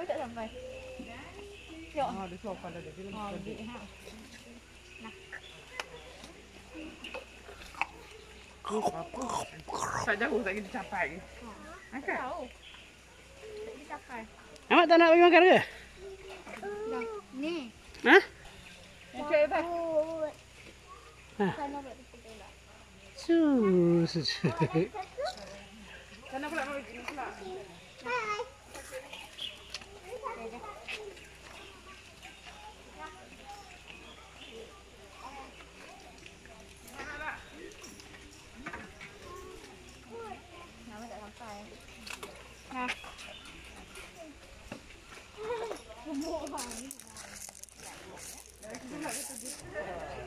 pun tak sampai. Tengok. Ah, dia suap pada dia. Dia lagi dia, ha. Tak jauh tak kita capai. Angkat. Tahu. Tak dicapai. Amat tak nak bagi makan ke? Dah. Ni. Ha? Angkat atas. Ha. Sana buat tu pula. Su, su, su. Sana pula nak bagi pula.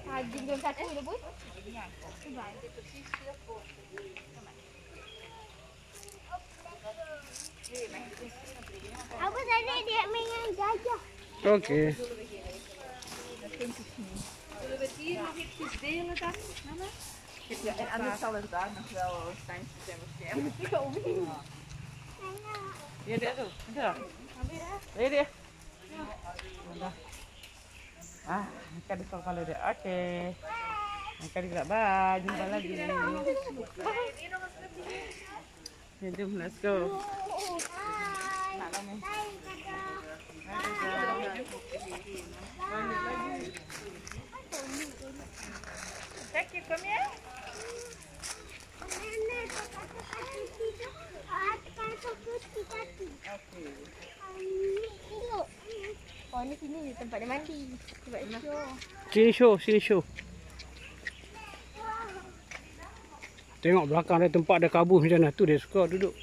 Hij ging door zijn koele boet. Ja, Ik precies veel voor. ga Zullen we het hier nog delen dan? Ja, en anders zal er daar nog wel standjes zijn waarschijnlijk. Ja, dat. Ja. Ja, Ah, angkat di kepala dia. Okey. Di gerak. Bye. Jumpa lagi. Ya, jom. Let's go. Nak kakak. Thank you. Come here. Nenek ni sini ni tempat dia mandi. Tempat dia show. Sini show, sini show. Tengok belakang dia tempat ada kabus macam mana. Tu dia suka duduk.